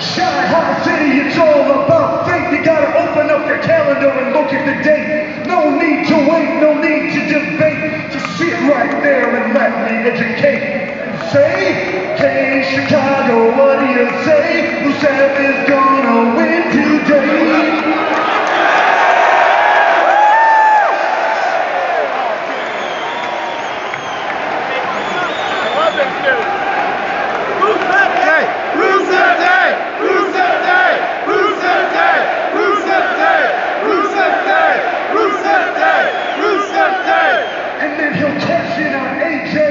Shy High City, it's all about faith. You gotta open up your calendar and look at the date. No need to wait, no need to debate. Just sit right there and let me educate. Say, hey Chicago, what do you say? Who said is gone? Regina A.J.